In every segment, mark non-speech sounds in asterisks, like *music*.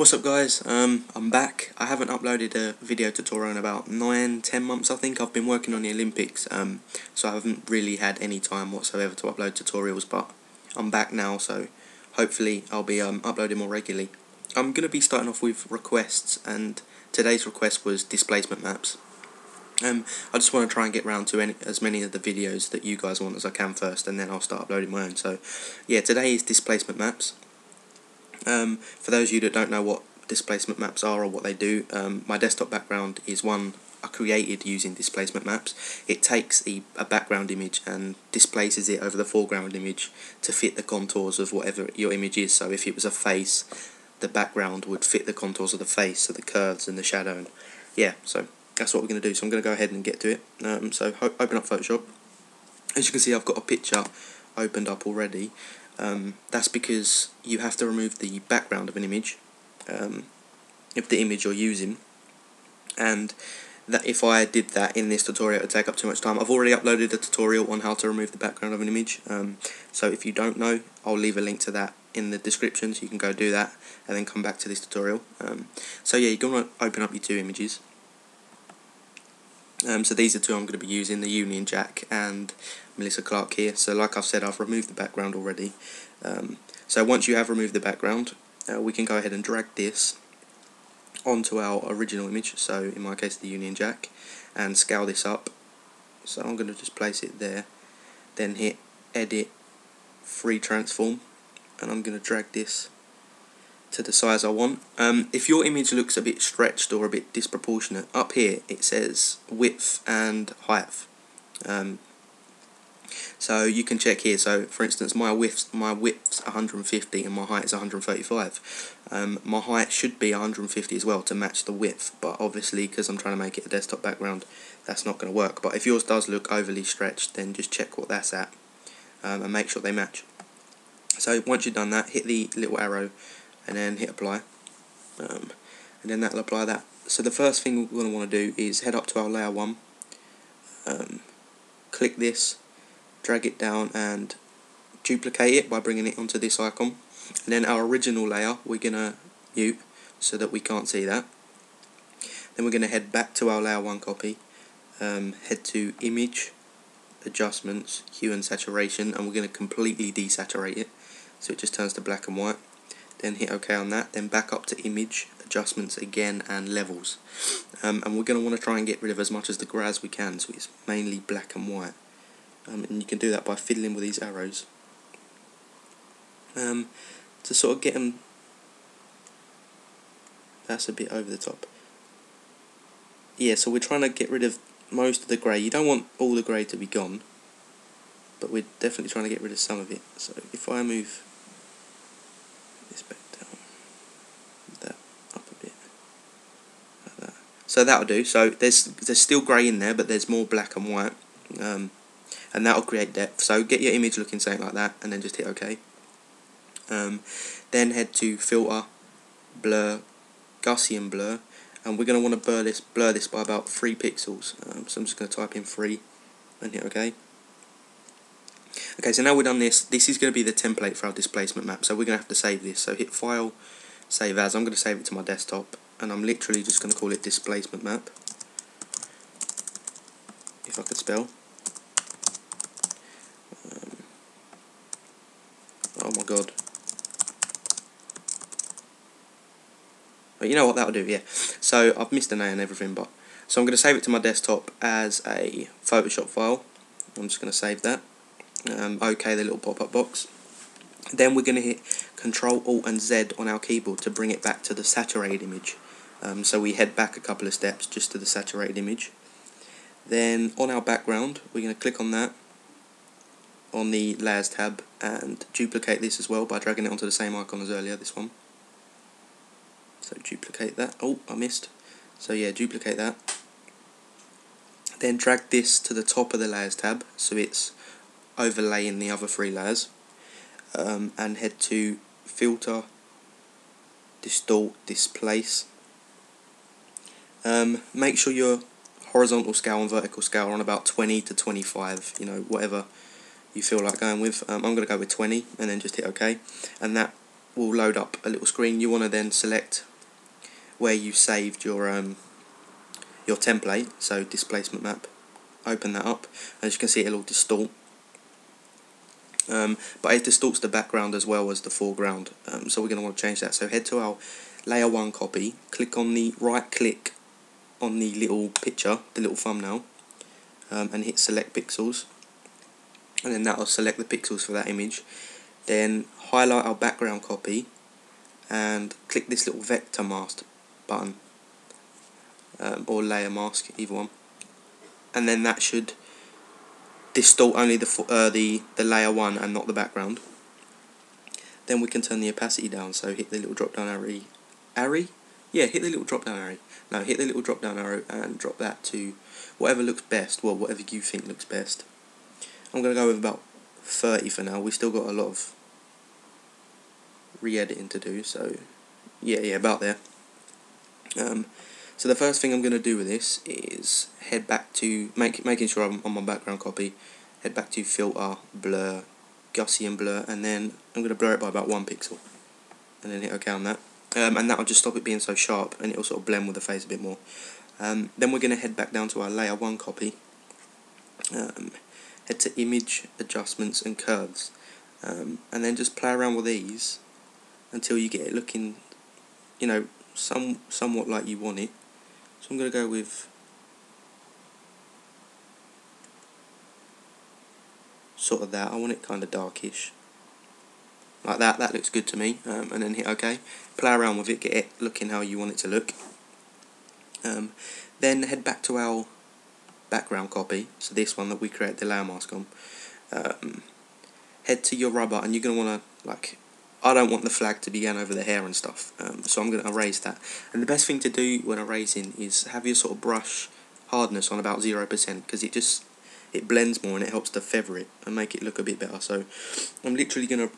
What's up guys, um, I'm back. I haven't uploaded a video tutorial in about 9-10 months I think. I've been working on the Olympics, um, so I haven't really had any time whatsoever to upload tutorials, but I'm back now, so hopefully I'll be um, uploading more regularly. I'm going to be starting off with requests, and today's request was displacement maps. Um, I just want to try and get round to any, as many of the videos that you guys want as I can first, and then I'll start uploading my own. So, yeah, today is displacement maps. Um, for those of you that don't know what displacement maps are or what they do, um, my desktop background is one I created using displacement maps. It takes a, a background image and displaces it over the foreground image to fit the contours of whatever your image is. So if it was a face, the background would fit the contours of the face, so the curves and the shadow. And yeah, so that's what we're going to do. So I'm going to go ahead and get to it. Um, so open up Photoshop. As you can see, I've got a picture opened up already. Um, that's because you have to remove the background of an image, um, of the image you're using, and that if I did that in this tutorial it would take up too much time. I've already uploaded a tutorial on how to remove the background of an image, um, so if you don't know, I'll leave a link to that in the description so you can go do that and then come back to this tutorial. Um, so yeah, you're going to open up your two images. Um, so these are two I'm going to be using, the Union Jack and Melissa Clarke here. So like I've said, I've removed the background already. Um, so once you have removed the background, uh, we can go ahead and drag this onto our original image, so in my case the Union Jack, and scale this up. So I'm going to just place it there, then hit Edit, Free Transform, and I'm going to drag this to the size I want. Um, if your image looks a bit stretched or a bit disproportionate, up here it says width and height. Um, so you can check here. So for instance, my width my width's 150 and my height is 135. Um, my height should be 150 as well to match the width, but obviously because I'm trying to make it a desktop background, that's not going to work. But if yours does look overly stretched, then just check what that's at um, and make sure they match. So once you've done that, hit the little arrow and then hit apply. Um, and then that'll apply that. So the first thing we're going to want to do is head up to our layer 1 um, click this drag it down and duplicate it by bringing it onto this icon. And then our original layer we're going to mute so that we can't see that. Then we're going to head back to our layer 1 copy. Um, head to image adjustments hue and saturation and we're going to completely desaturate it. So it just turns to black and white then hit OK on that, then back up to image, adjustments again and levels. Um, and we're going to want to try and get rid of as much as the grey as we can, so it's mainly black and white. Um, and you can do that by fiddling with these arrows. Um, to sort of get them, that's a bit over the top. Yeah, so we're trying to get rid of most of the grey. You don't want all the grey to be gone, but we're definitely trying to get rid of some of it. So if I move this down, that up a bit, like that. So that'll do. So there's there's still grey in there, but there's more black and white, um, and that'll create depth. So get your image looking something like that, and then just hit OK. Um, then head to Filter, Blur, Gaussian Blur, and we're going to want to blur this blur this by about three pixels. Um, so I'm just going to type in three, and hit OK. Okay, so now we've done this, this is going to be the template for our displacement map, so we're going to have to save this. So hit File, Save As, I'm going to save it to my desktop, and I'm literally just going to call it displacement map, if I could spell. Um, oh my god. But you know what, that'll do, yeah. So I've missed an A and everything, but... So I'm going to save it to my desktop as a Photoshop file. I'm just going to save that um, OK the little pop-up box. Then we're going to hit Control Alt and Z on our keyboard to bring it back to the saturated image. Um, so we head back a couple of steps just to the saturated image. Then on our background, we're going to click on that on the layers tab and duplicate this as well by dragging it onto the same icon as earlier, this one. So duplicate that. Oh, I missed. So yeah, duplicate that. Then drag this to the top of the layers tab so it's overlaying the other three layers um, and head to filter distort displace. Um, make sure your horizontal scale and vertical scale are on about 20 to 25 you know whatever you feel like going with. Um, I'm going to go with 20 and then just hit OK and that will load up a little screen. You want to then select where you saved your um, your template, so displacement map. Open that up, as you can see, it'll distort. Um, but it distorts the background as well as the foreground, um, so we're going to want to change that. So head to our layer 1 copy, click on the right click on the little picture, the little thumbnail, um, and hit select pixels. And then that will select the pixels for that image. Then highlight our background copy and click this little vector mask button um, or layer mask either one. And then that should distort only the uh, the the layer one and not the background then we can turn the opacity down so hit the little drop down arrow arrow yeah hit the little drop down arrow now hit the little drop down arrow and drop that to whatever looks best well whatever you think looks best I'm going to go with about 30 for now. We still got a lot of re-editing to do, so yeah, yeah, about there. Um, so the first thing I'm going to do with this is head back to, make, making sure I'm on my background copy, head back to filter, blur, Gaussian blur, and then I'm going to blur it by about one pixel, and then hit OK on that. Um, and that'll just stop it being so sharp, and it'll sort of blend with the face a bit more. Um, then we're going to head back down to our layer 1 copy, um, head to image adjustments and curves um, and then just play around with these until you get it looking you know some somewhat like you want it so I'm going to go with sort of that. I want it kind of darkish. Like that that looks good to me um, and then hit OK. Play around with it get it looking how you want it to look. Um, then head back to our background copy, so this one that we create the layer mask on, um, head to your rubber and you're going to want to, like, I don't want the flag to be going over the hair and stuff, um, so I'm going to erase that. And the best thing to do when erasing is have your sort of brush hardness on about 0% because it just, it blends more and it helps to feather it and make it look a bit better. So I'm literally going to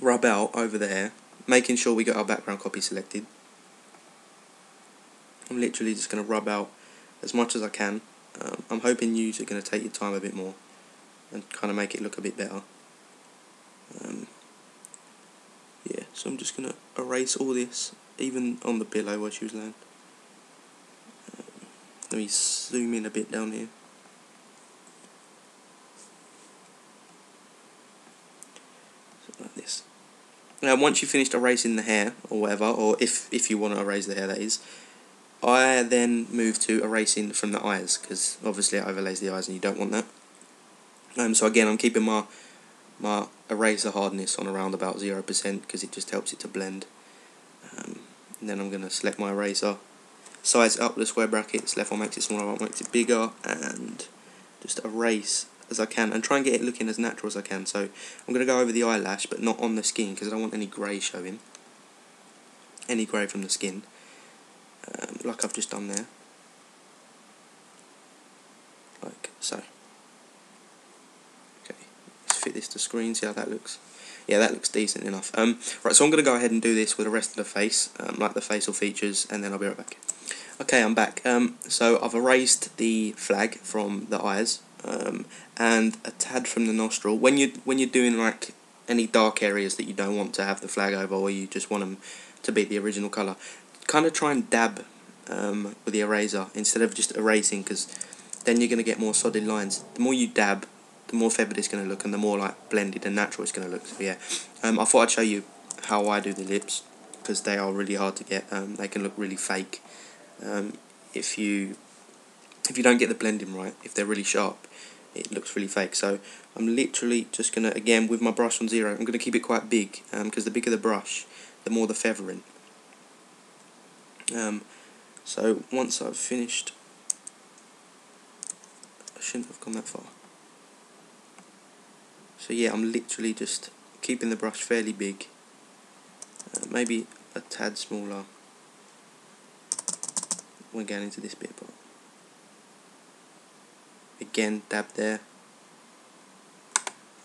rub out over the hair, making sure we got our background copy selected. I'm literally just going to rub out as much as I can um, I'm hoping you are going to take your time a bit more and kind of make it look a bit better. Um, yeah, so I'm just going to erase all this, even on the pillow where she was laying. Um, let me zoom in a bit down here. like this. Now, once you've finished erasing the hair, or whatever, or if, if you want to erase the hair, that is, I then move to erasing from the eyes because obviously it overlays the eyes and you don't want that. Um, so again, I'm keeping my my eraser hardness on around about 0% because it just helps it to blend. Um, and then I'm going to select my eraser, size up the square brackets, left one makes it smaller, right one makes it bigger, and just erase as I can and try and get it looking as natural as I can. So I'm going to go over the eyelash but not on the skin because I don't want any grey showing. Any grey from the skin um, like I've just done there like so fit this to screen see how that looks. Yeah that looks decent enough. Um, right so I'm going to go ahead and do this with the rest of the face um, like the facial features and then I'll be right back. Okay I'm back. Um, so I've erased the flag from the eyes um, and a tad from the nostril. When you when you're doing like any dark areas that you don't want to have the flag over or you just want them to be the original colour kind of try and dab um, with the eraser instead of just erasing because then you're going to get more solid lines. The more you dab, the more feathered it's going to look and the more like blended and natural it's going to look. So yeah, um, I thought I'd show you how I do the lips because they are really hard to get. Um, they can look really fake um, if you if you don't get the blending right. If they're really sharp, it looks really fake. So I'm literally just going to again with my brush on zero. I'm going to keep it quite big because um, the bigger the brush, the more the feathering. Um, so once I've finished, I shouldn't have gone that far. So yeah, I'm literally just keeping the brush fairly big, uh, maybe a tad smaller when getting into this bit, but again, dab there,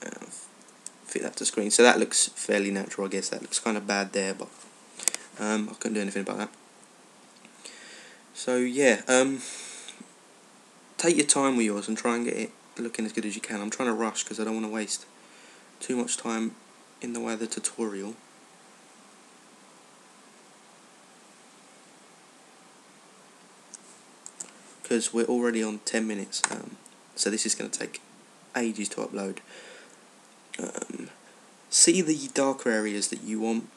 uh, fit that to screen. So that looks fairly natural, I guess. That looks kind of bad there, but um, I couldn't do anything about that. So yeah, um, take your time with yours and try and get it looking as good as you can. I'm trying to rush because I don't want to waste too much time in the the tutorial. because we're already on 10 minutes um, so this is going to take ages to upload. Um, see the darker areas that you want.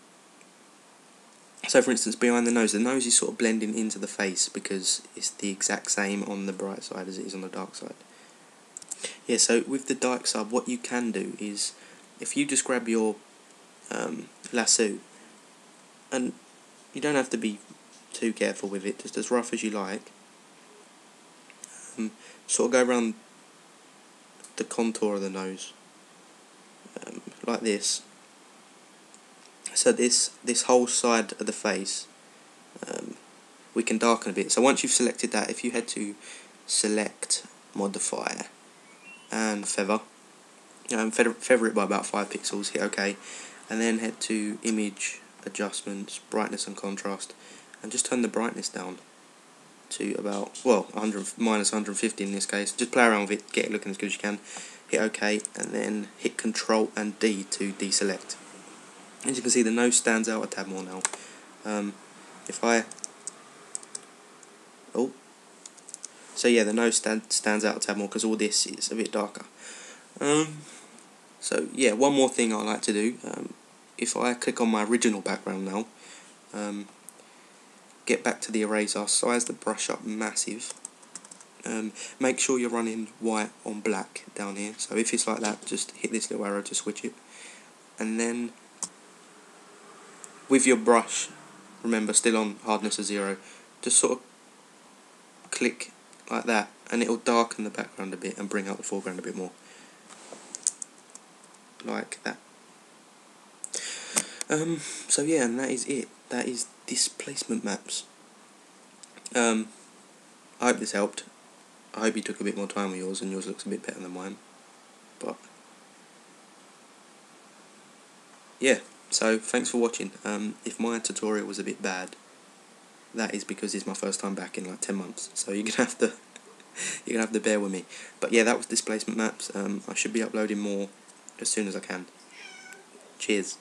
So for instance behind the nose the nose is sort of blending into the face because it's the exact same on the bright side as it is on the dark side. Yeah so with the dark side what you can do is if you just grab your um, lasso and you don't have to be too careful with it just as rough as you like um, sort of go around the contour of the nose um, like this. So this this whole side of the face um, we can darken a bit. So once you've selected that if you head to select modifier and feather um, feather, it by about 5 pixels hit ok and then head to image adjustments brightness and contrast and just turn the brightness down to about well 100 minus 150 in this case. Just play around with it get it looking as good as you can. Hit ok and then hit control and D to deselect. As you can see the nose stands out a tad more now. Um, if I oh so yeah the nose stand, stands out a tad more because all this is a bit darker. Um, so yeah one more thing I like to do um, if I click on my original background now um, get back to the eraser size the brush up massive. Um, make sure you're running white on black down here. So if it's like that just hit this little arrow to switch it. And then with your brush remember still on hardness of zero just sort of click like that and it'll darken the background a bit and bring out the foreground a bit more like that um, so yeah and that is it that is displacement maps um, I hope this helped I hope you took a bit more time with yours and yours looks a bit better than mine but yeah so thanks for watching. Um, if my tutorial was a bit bad, that is because it's my first time back in like 10 months. So you're gonna have to *laughs* you're gonna have to bear with me. But yeah, that was displacement maps. Um, I should be uploading more as soon as I can. Cheers.